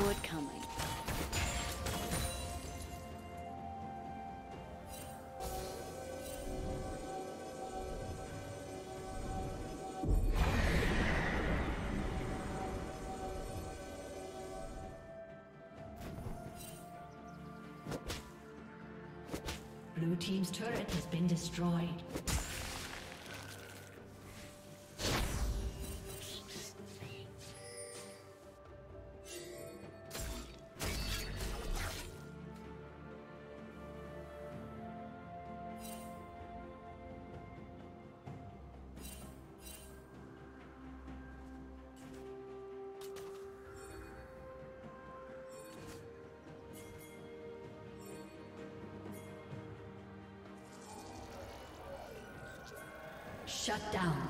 saw it coming. Blue Team's turret has been destroyed. Shut down.